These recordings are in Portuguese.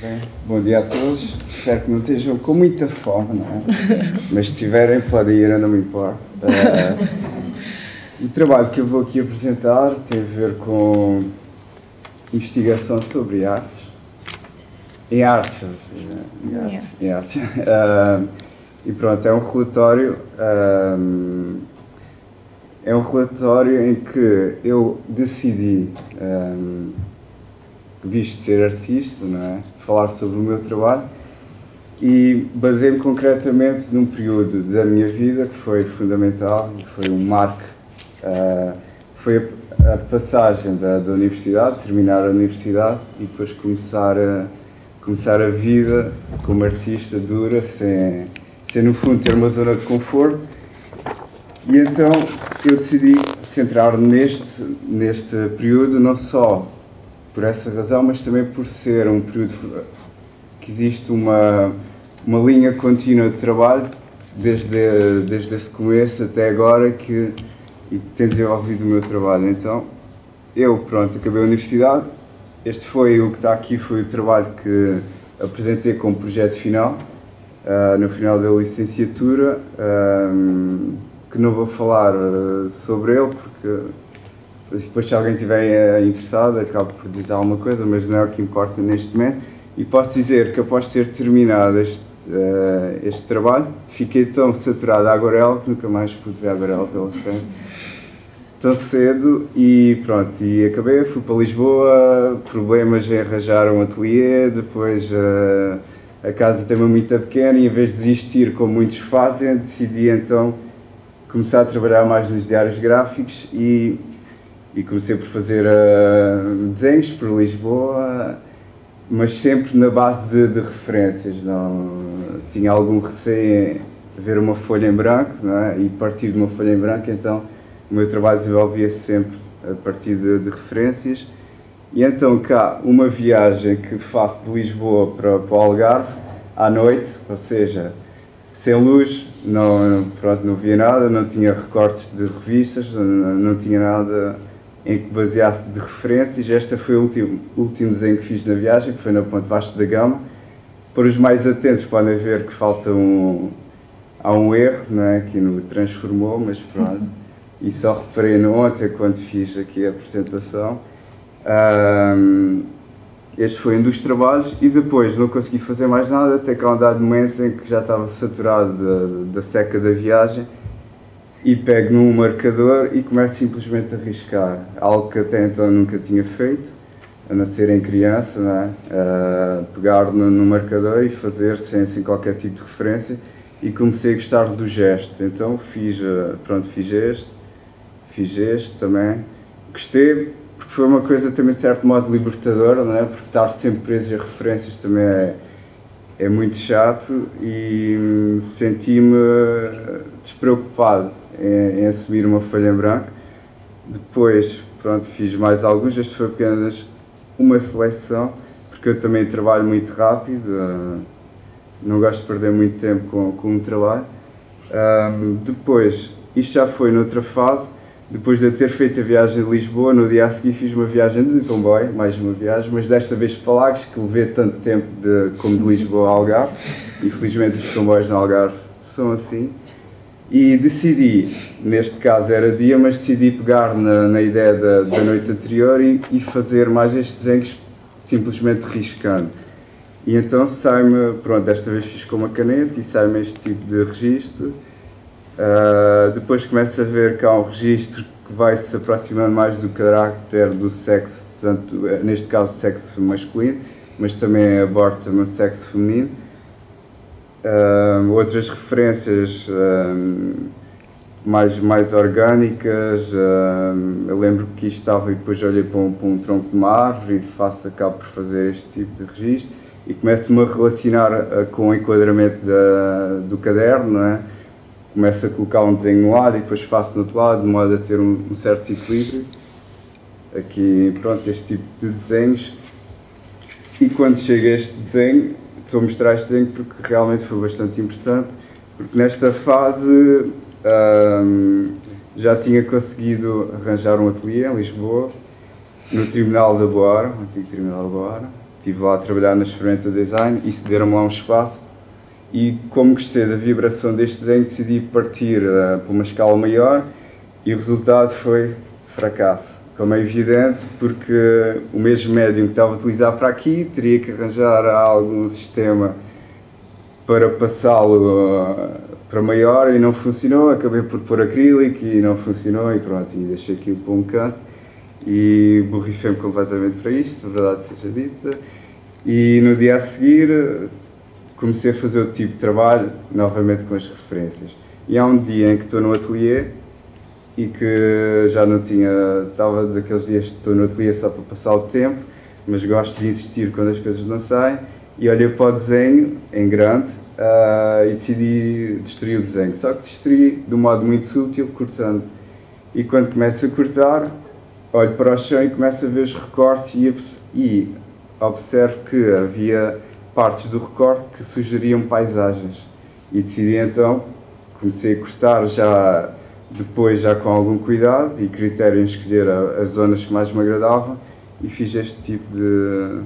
Bem, bom dia a todos. Espero que não estejam com muita fome, não é? Mas se tiverem, podem ir, eu não me importo. Uh, o trabalho que eu vou aqui apresentar tem a ver com investigação sobre artes. Em artes, em artes. Em artes. Uh, e pronto, é um relatório. Uh, é um relatório em que eu decidi visto ser artista, não é? falar sobre o meu trabalho e baseei-me concretamente num período da minha vida que foi fundamental, foi um marco, uh, foi a, a passagem da, da, universidade, terminar a universidade e depois começar a, começar a vida como artista dura, sem, sem no fundo ter uma zona de conforto. E então eu decidi centrar neste, neste período não só por essa razão, mas também por ser um período que existe uma, uma linha contínua de trabalho desde, desde esse começo até agora que, e tem desenvolvido o meu trabalho. Então, eu, pronto, acabei a universidade. Este foi o que está aqui, foi o trabalho que apresentei como projeto final, uh, no final da licenciatura, uh, que não vou falar uh, sobre ele porque depois, se alguém estiver eh, interessado, acabo por dizer alguma coisa, mas não é o que importa neste momento. E posso dizer que após ter terminado este, uh, este trabalho, fiquei tão saturado à Agorel que nunca mais pude ver a Agorel pela frente. Tão cedo e pronto, e acabei, fui para Lisboa, problemas em arranjar um ateliê, depois uh, a casa tem uma muito pequena e em vez de desistir como muitos fazem, decidi então começar a trabalhar mais nos diários gráficos e e comecei por fazer uh, desenhos por Lisboa, mas sempre na base de, de, referências. Não tinha algum receio em ver uma folha em branco é? e partir de uma folha em branco, então o meu trabalho desenvolvia-se sempre a partir de, de, referências. E então cá uma viagem que faço de Lisboa para, para o Algarve à noite, ou seja, sem luz, não, pronto, não via nada, não tinha recortes de revistas, não, não tinha nada em que baseasse de referências. Este foi o último, último desenho que fiz na viagem, que foi na Ponte Vasco da Gama. Para os mais atentos podem ver que falta um, há um erro, não é? Aqui no transformou, mas pronto. E só reparei no ontem quando fiz aqui a apresentação. Um, este foi um dos trabalhos e depois não consegui fazer mais nada até que há um dado momento em que já estava saturado da, da seca da viagem e pego num marcador e começo simplesmente a riscar, algo que até então nunca tinha feito, a nascer em criança, não é? Uh, pegar no, no, marcador e fazer sem, sem qualquer tipo de referência e comecei a gostar do gesto, então fiz, uh, pronto, fiz este, fiz este também, gostei porque foi uma coisa também de certo modo libertadora, é? Porque estar sempre preso a referências também é, é muito chato e hum, senti-me despreocupado em, em assumir uma folha em branco. Depois, pronto, fiz mais alguns, este foi apenas uma seleção, porque eu também trabalho muito rápido, uh, não gosto de perder muito tempo com, com o trabalho. Um, depois, isto já foi noutra fase, depois de eu ter feito a viagem de Lisboa, no dia a seguir fiz uma viagem de comboio, mais uma viagem, mas desta vez para Lagos, que levei tanto tempo de, como de Lisboa a Algarve. Infelizmente os comboios no Algarve são assim. E decidi, neste caso era dia, mas decidi pegar na, na ideia da, da noite anterior e, e fazer mais estes desenhos simplesmente riscando. E então sai-me, pronto, desta vez fiz com uma caneta e sai-me este tipo de registro. Uh, depois começo a ver que há um registro que vai se aproximando mais do carácter do sexo, tanto, neste caso sexo masculino, mas também aborda o sexo feminino outras referências mais, mais orgânicas, eu lembro que isto estava e depois olhei para um, para um tronco de árvore e faço, acabo por fazer este tipo de registro e começo-me a relacionar uh, com o enquadramento da, do caderno, não é? Começo a colocar um desenho no lado e depois faço no outro lado, de modo a ter um, um certo equilíbrio. Aqui, pronto, este tipo de desenhos. E quando chega este desenho, estou a mostrar este desenho porque realmente foi bastante importante, porque nesta fase um, já tinha conseguido arranjar um ateliê em Lisboa, no Tribunal da Boara, antigo Tribunal da Boara. estive lá a trabalhar na Experimenta Design e cederam-me lá um espaço e como gostei da vibração deste desenho decidi partir uh, para uma escala maior e o resultado foi fracasso, como é evidente, porque o mesmo médium que estava a utilizar para aqui teria que arranjar algum sistema para passá-lo uh, para maior e não funcionou, acabei por pôr acrílico e não funcionou e pronto, e deixei aquilo para um canto. E borrifei-me completamente para isto, verdade seja dita. E no dia a seguir comecei a fazer o tipo de trabalho, novamente com as referências. E há um dia em que estou no ateliê e que já não tinha, estava daqueles dias que estou no ateliê só para passar o tempo, mas gosto de insistir quando as coisas não saem, e olhei para o desenho em grande uh, e decidi destruir o desenho. Só que destruí de um modo muito sutil, cortando. E quando começo a cortar, olho para o chão e começo a ver os recortes e, e observo que havia partes do recorte que sugeriam paisagens. E decidi então, comecei a cortar já depois já com algum cuidado e critério em escolher as zonas que mais me agradavam e fiz este tipo de,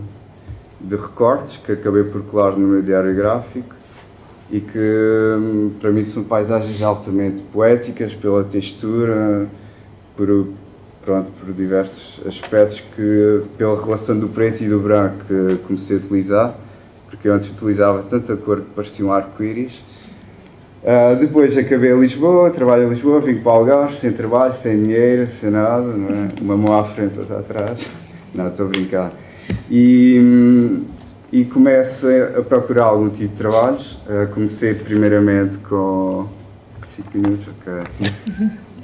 de recortes que acabei por colar no meu diário gráfico e que hum, para mim são paisagens altamente poéticas pela textura, por, pronto, por diversos aspectos que pela relação do preto e do branco que comecei a utilizar, porque eu antes utilizava tanta cor que parecia um arco-íris Uh, depois acabei em Lisboa, trabalho em Lisboa, vim para Algarve, sem trabalho, sem dinheiro, sem nada, é? uma mão à frente, outra atrás. Não, estou a brincar. E, e começo a procurar algum tipo de trabalhos. Uh, comecei primeiramente com. 5 minutos, ok.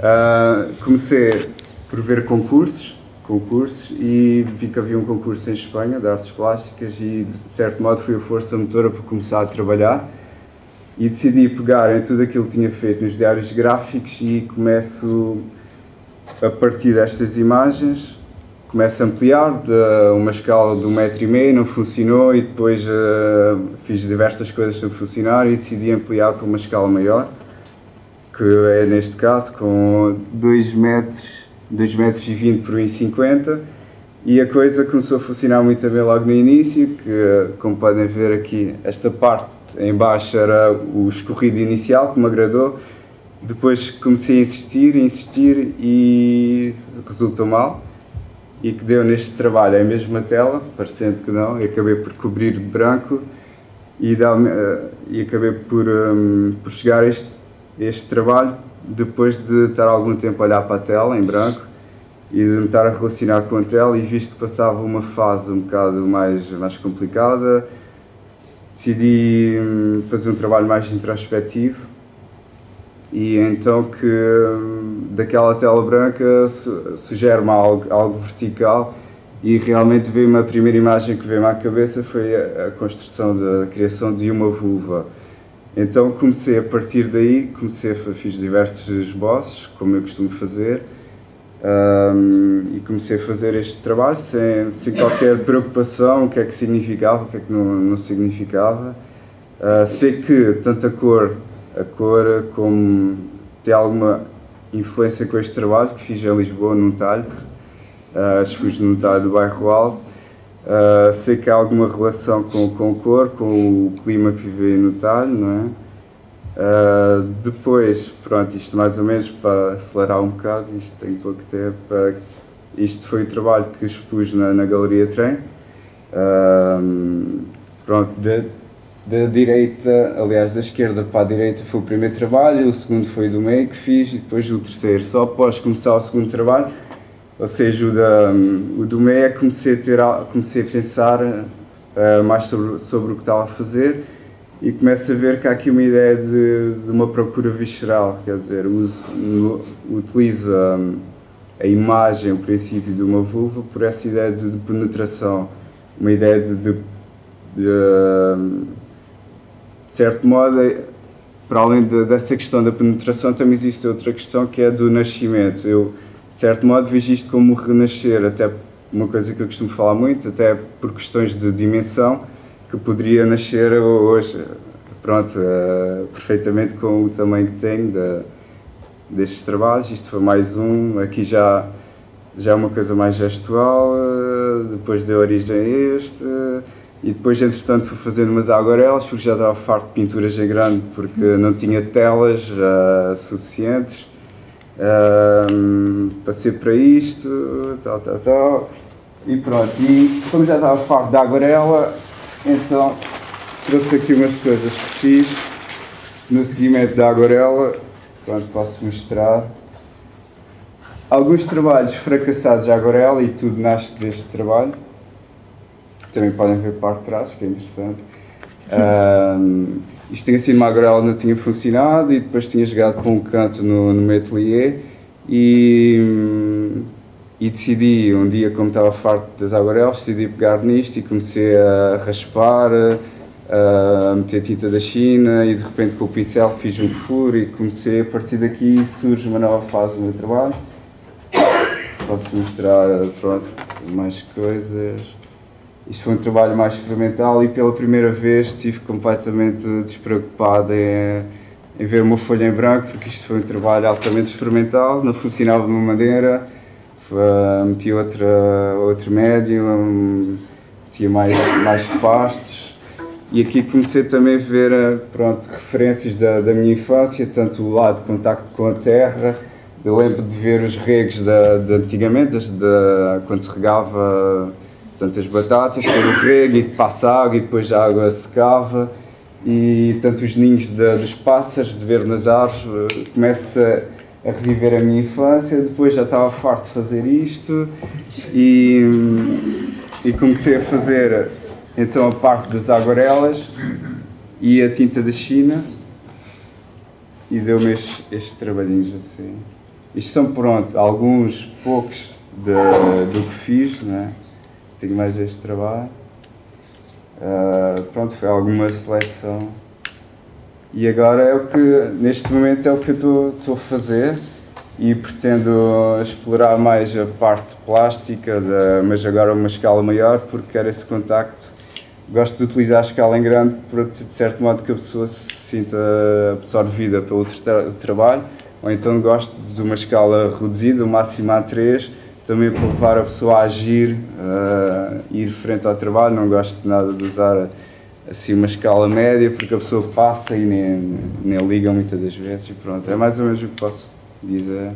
Uh, comecei por ver concursos, concursos e vi que havia um concurso em Espanha de artes plásticas e de certo modo foi a força motora para começar a trabalhar. E decidi pegar em tudo aquilo que tinha feito nos diários gráficos e começo a partir destas imagens começo a ampliar de uma escala de um metro e meio, não funcionou e depois uh, fiz diversas coisas sem funcionar e decidi ampliar para uma escala maior que é neste caso com 2 metros, 2 metros e 20 por 1,50 e a coisa começou a funcionar muito bem logo no início, que como podem ver aqui, esta parte em baixo era o escorrido inicial que me agradou. Depois comecei a insistir, a insistir e resultou mal. E que deu neste trabalho é a mesma tela, parecendo que não, e acabei por cobrir de branco e, uh, e acabei por, um, por chegar a este, este trabalho depois de estar algum tempo a olhar para a tela em branco e de me estar a relacionar com a tela e visto que passava uma fase um bocado mais, mais complicada, decidi hum, fazer um trabalho mais introspectivo e então que hum, daquela tela branca sugere-me algo, algo vertical e realmente veio-me a primeira imagem que veio-me à cabeça foi a, a construção da criação de uma vulva. Então comecei a partir daí, comecei a, fiz diversos esboços, como eu costumo fazer, um, e comecei a fazer este trabalho sem, sem qualquer preocupação, o que é que significava, o que é que não, não significava. Uh, sei que tanto a cor, a cor como tem alguma influência com este trabalho que fiz em Lisboa, num talho, uh, expus num talho do bairro Alto. Uh, sei que há alguma relação com, com a cor, com o clima que vivei no talho, não é? Uh, depois, pronto, isto mais ou menos para acelerar um bocado, isto tem pouco tempo. Uh, isto foi o trabalho que expus na, na Galeria Trem. Uh, pronto, da, da direita, aliás, da esquerda para a direita foi o primeiro trabalho, o segundo foi do meio que fiz e depois o terceiro. Só após começar o segundo trabalho, ou seja, o, da, o do meio, é comecei a, ter, comecei a pensar uh, mais sobre, sobre o que estava a fazer e começo a ver que há aqui uma ideia de, de uma procura visceral, quer dizer, utiliza a imagem, o princípio de uma vulva por essa ideia de, de penetração, uma ideia de, de, de certo modo, é, para além dessa questão da penetração, também existe outra questão que é do nascimento. Eu, de certo modo, vejo isto como renascer, até uma coisa que eu costumo falar muito, até por questões de dimensão, que poderia nascer hoje, pronto, uh, perfeitamente com o tamanho que tenho de, destes trabalhos. Isto foi mais um, aqui já, já é uma coisa mais gestual, uh, depois deu origem a este, e depois, entretanto, fui fazendo umas aguarelas, porque já estava farto de pinturas em grande, porque não tinha telas uh, suficientes. Uh, passei para isto, tal, tal, tal, e pronto. E como já estava farto da aguarela, então trouxe aqui umas coisas que fiz no seguimento da aguarela, pronto, posso mostrar. Alguns trabalhos fracassados de aguarela e tudo nasce deste trabalho. Também podem ver parte de trás, que é interessante. Um, isto tinha sido uma aguarela não tinha funcionado e depois tinha jogado para um canto no, no meu ateliê e, e decidi, um dia como estava farto das aguarelas, decidi pegar nisto e comecei a raspar, a meter tinta da China e de repente com o pincel fiz um furo e comecei a partir daqui surge uma nova fase do meu trabalho. Posso mostrar pronto, mais coisas. Isto foi um trabalho mais experimental e pela primeira vez estive completamente despreocupado em, em ver uma folha em branco, porque isto foi um trabalho altamente experimental, não funcionava de uma maneira, foi, meti outra, outro médio, tinha mais, mais pastos. E aqui comecei também a ver pronto, referências da, da minha infância, tanto o lado de contacto com a terra, eu lembro de ver os regos de, de antigamente, de, quando se regava Portanto, as batatas, o rego e passa água e depois a água secava e tanto os ninhos de, dos pássaros, de ver nas árvores, começa a reviver a minha infância. Depois já estava farto de fazer isto e, e comecei a fazer então a parte das aguarelas e a tinta da China e deu-me estes, estes trabalhinhos assim. Isto são, pronto, alguns poucos de, do que fiz, não é? Tenho mais este trabalho. Uh, pronto, foi alguma seleção. E agora é o que, neste momento, é o que eu estou a fazer e pretendo explorar mais a parte plástica, de, mas agora uma escala maior, porque quero esse contacto. Gosto de utilizar a escala em grande para, de certo modo, que a pessoa se sinta absorvida pelo tra trabalho, ou então gosto de uma escala reduzida, o máximo a 3, também para levar a pessoa a agir, a ir frente ao trabalho. Não gosto de nada de usar assim uma escala média porque a pessoa passa e nem, nem liga muitas das vezes. E pronto, é mais ou menos o que posso dizer.